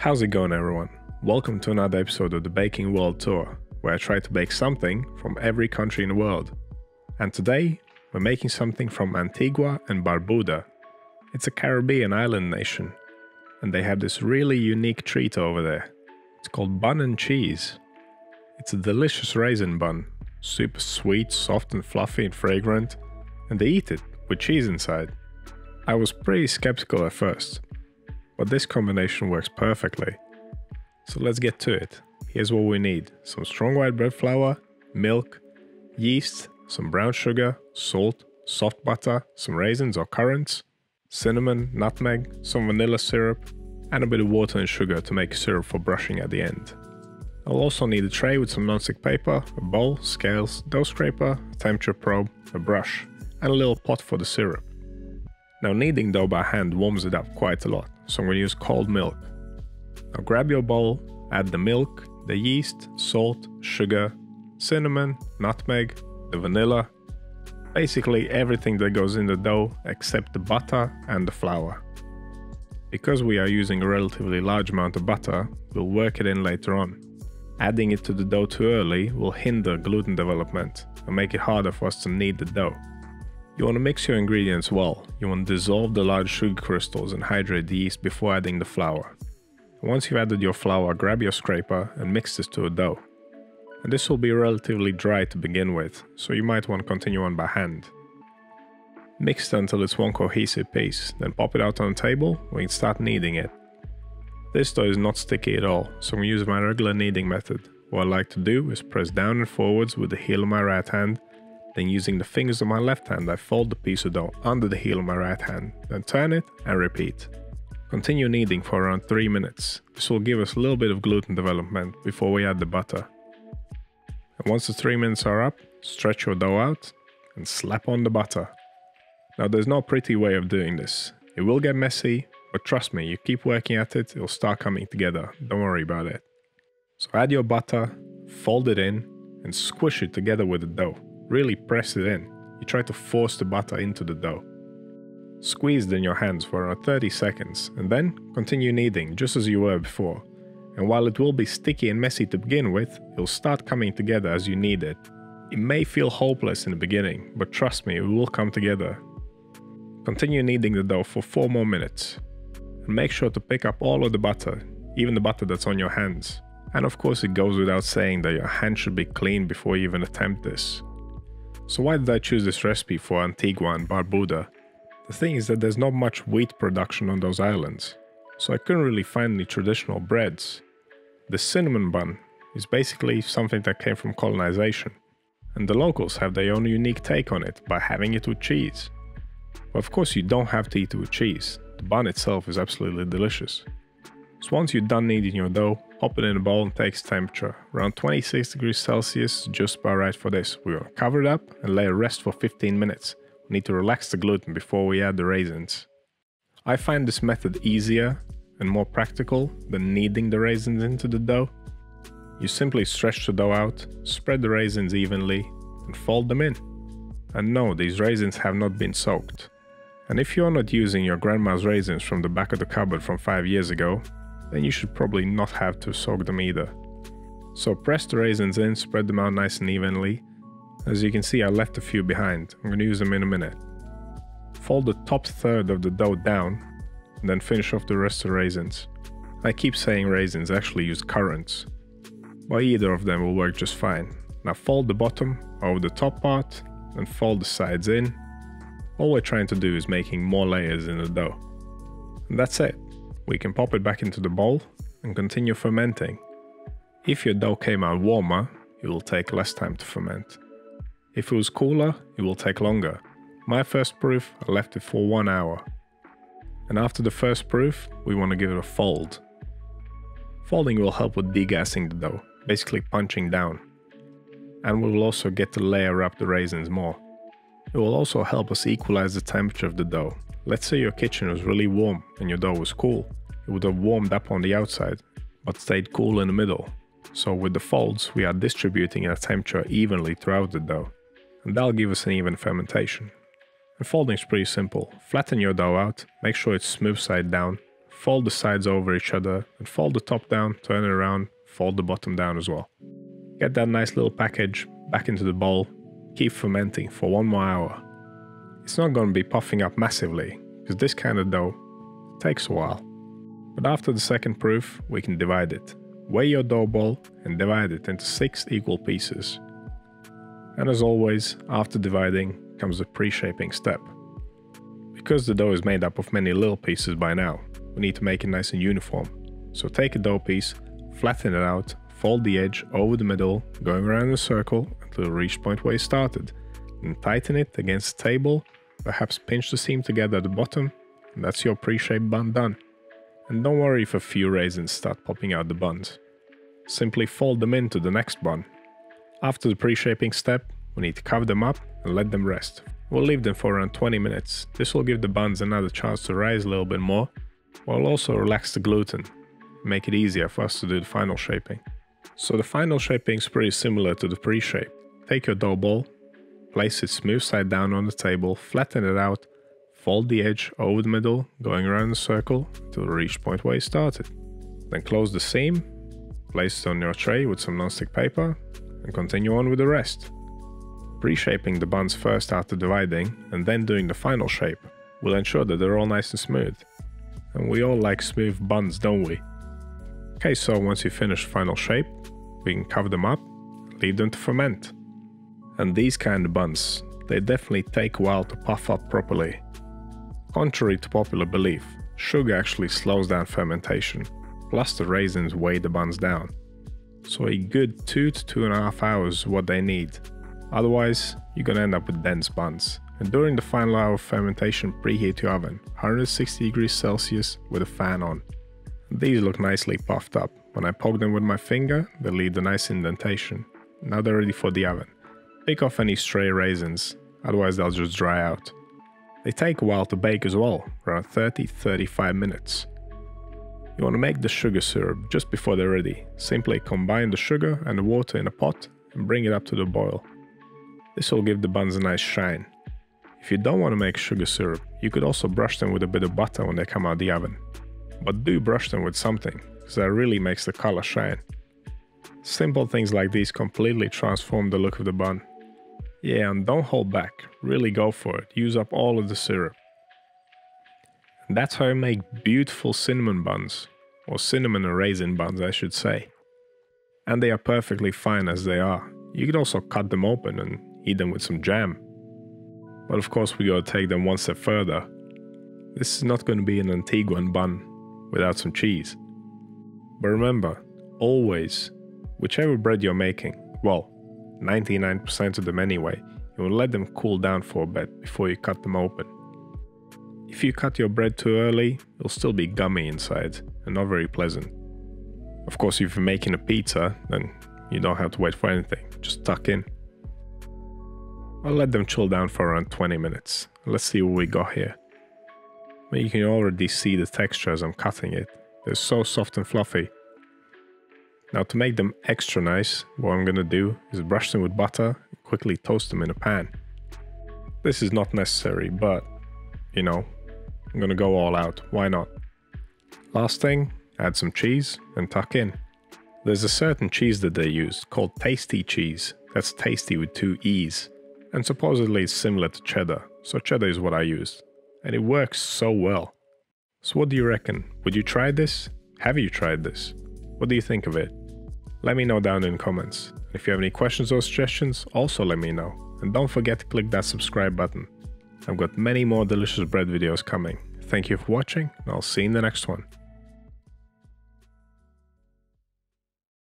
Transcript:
How's it going, everyone? Welcome to another episode of the Baking World Tour, where I try to bake something from every country in the world. And today, we're making something from Antigua and Barbuda. It's a Caribbean island nation, and they have this really unique treat over there. It's called bun and cheese. It's a delicious raisin bun, super sweet, soft and fluffy and fragrant, and they eat it with cheese inside. I was pretty skeptical at first, but this combination works perfectly. So let's get to it. Here's what we need some strong white bread flour, milk, yeast, some brown sugar, salt, soft butter, some raisins or currants, cinnamon, nutmeg, some vanilla syrup, and a bit of water and sugar to make syrup for brushing at the end. I'll also need a tray with some nonstick paper, a bowl, scales, dough scraper, temperature probe, a brush, and a little pot for the syrup. Now kneading dough by hand warms it up quite a lot, so I'm going to use cold milk. Now grab your bowl, add the milk, the yeast, salt, sugar, cinnamon, nutmeg, the vanilla, basically everything that goes in the dough except the butter and the flour. Because we are using a relatively large amount of butter, we'll work it in later on. Adding it to the dough too early will hinder gluten development and make it harder for us to knead the dough. You want to mix your ingredients well. You want to dissolve the large sugar crystals and hydrate the yeast before adding the flour. Once you've added your flour, grab your scraper and mix this to a dough. And this will be relatively dry to begin with, so you might want to continue on by hand. Mix it until it's one cohesive piece, then pop it out on a table where you start kneading it. This dough is not sticky at all, so I'm going to use my regular kneading method. What I like to do is press down and forwards with the heel of my right hand then using the fingers of my left hand, I fold the piece of dough under the heel of my right hand, then turn it and repeat. Continue kneading for around 3 minutes. This will give us a little bit of gluten development before we add the butter. And once the 3 minutes are up, stretch your dough out and slap on the butter. Now there's no pretty way of doing this. It will get messy, but trust me, you keep working at it, it'll start coming together. Don't worry about it. So add your butter, fold it in, and squish it together with the dough. Really press it in. You try to force the butter into the dough. Squeeze it in your hands for around 30 seconds and then continue kneading just as you were before. And while it will be sticky and messy to begin with, it'll start coming together as you knead it. It may feel hopeless in the beginning, but trust me, it will come together. Continue kneading the dough for 4 more minutes. And make sure to pick up all of the butter, even the butter that's on your hands. And of course, it goes without saying that your hands should be clean before you even attempt this. So why did I choose this recipe for Antigua and Barbuda? The thing is that there's not much wheat production on those islands, so I couldn't really find any traditional breads. The cinnamon bun is basically something that came from colonization, and the locals have their own unique take on it by having it with cheese. But of course you don't have to eat it with cheese, the bun itself is absolutely delicious. So once you're done kneading your dough, pop it in a bowl and take its temperature. Around 26 degrees Celsius just about right for this. We're gonna cover it up and let it rest for 15 minutes. We need to relax the gluten before we add the raisins. I find this method easier and more practical than kneading the raisins into the dough. You simply stretch the dough out, spread the raisins evenly, and fold them in. And no, these raisins have not been soaked. And if you're not using your grandma's raisins from the back of the cupboard from 5 years ago, then you should probably not have to soak them either. So press the raisins in, spread them out nice and evenly. As you can see I left a few behind, I'm going to use them in a minute. Fold the top third of the dough down, and then finish off the rest of the raisins. I keep saying raisins, I actually use currants. But either of them will work just fine. Now fold the bottom over the top part, and fold the sides in. All we're trying to do is making more layers in the dough. And that's it. We can pop it back into the bowl and continue fermenting. If your dough came out warmer, it will take less time to ferment. If it was cooler, it will take longer. My first proof, I left it for one hour. And after the first proof, we want to give it a fold. Folding will help with degassing the dough, basically punching down. And we will also get to layer up the raisins more. It will also help us equalize the temperature of the dough. Let's say your kitchen was really warm and your dough was cool it would have warmed up on the outside, but stayed cool in the middle. So with the folds, we are distributing the temperature evenly throughout the dough, and that'll give us an even fermentation. And folding is pretty simple. Flatten your dough out, make sure it's smooth side down, fold the sides over each other, and fold the top down, turn it around, fold the bottom down as well. Get that nice little package back into the bowl, keep fermenting for one more hour. It's not going to be puffing up massively, because this kind of dough takes a while. But after the second proof, we can divide it. Weigh your dough ball and divide it into 6 equal pieces. And as always, after dividing comes the pre-shaping step. Because the dough is made up of many little pieces by now, we need to make it nice and uniform. So take a dough piece, flatten it out, fold the edge over the middle, going around in a circle until you reach point where you started, and tighten it against the table, perhaps pinch the seam together at the bottom, and that's your pre-shaped bun done. And don't worry if a few raisins start popping out the buns. Simply fold them into the next bun. After the pre-shaping step, we need to cover them up and let them rest. We'll leave them for around 20 minutes. This will give the buns another chance to rise a little bit more, while also relax the gluten, make it easier for us to do the final shaping. So the final shaping is pretty similar to the pre-shape. Take your dough ball, place it smooth side down on the table, flatten it out, fold the edge over the middle, going around the circle to the reach point where you started. Then close the seam, place it on your tray with some non-stick paper, and continue on with the rest. Pre-shaping the buns first after dividing and then doing the final shape will ensure that they're all nice and smooth. And we all like smooth buns, don't we? Okay, so once you finish final shape, we can cover them up, leave them to ferment. And these kind of buns, they definitely take a while to puff up properly. Contrary to popular belief, sugar actually slows down fermentation, plus the raisins weigh the buns down. So a good 2 to 2.5 hours is what they need Otherwise, you're gonna end up with dense buns. And during the final hour of fermentation, preheat your oven, 160 degrees Celsius with a fan on. These look nicely puffed up. When I poke them with my finger, they leave a nice indentation. Now they're ready for the oven. Pick off any stray raisins, otherwise they'll just dry out. They take a while to bake as well, around 30-35 minutes. You want to make the sugar syrup just before they're ready. Simply combine the sugar and the water in a pot and bring it up to the boil. This will give the buns a nice shine. If you don't want to make sugar syrup, you could also brush them with a bit of butter when they come out of the oven. But do brush them with something, because that really makes the color shine. Simple things like these completely transform the look of the bun. Yeah, and don't hold back, really go for it, use up all of the syrup. And that's how you make beautiful cinnamon buns, or cinnamon and raisin buns I should say. And they are perfectly fine as they are. You could also cut them open and eat them with some jam. But of course, we gotta take them one step further. This is not gonna be an Antiguan bun without some cheese. But remember, always, whichever bread you're making, well, 99% of them anyway, you will let them cool down for a bit before you cut them open. If you cut your bread too early, it'll still be gummy inside and not very pleasant. Of course, if you're making a pizza, then you don't have to wait for anything, just tuck in. I'll let them chill down for around 20 minutes. Let's see what we got here. But you can already see the texture as I'm cutting it. They're so soft and fluffy. Now to make them extra nice, what I'm gonna do is brush them with butter and quickly toast them in a pan. This is not necessary, but, you know, I'm gonna go all out, why not? Last thing, add some cheese and tuck in. There's a certain cheese that they use called Tastee cheese, that's Tastee with two E's and supposedly it's similar to cheddar, so cheddar is what I used. And it works so well. So what do you reckon? Would you try this? Have you tried this? What do you think of it? Let me know down in comments. If you have any questions or suggestions, also let me know. And don't forget to click that subscribe button. I've got many more delicious bread videos coming. Thank you for watching, and I'll see you in the next one.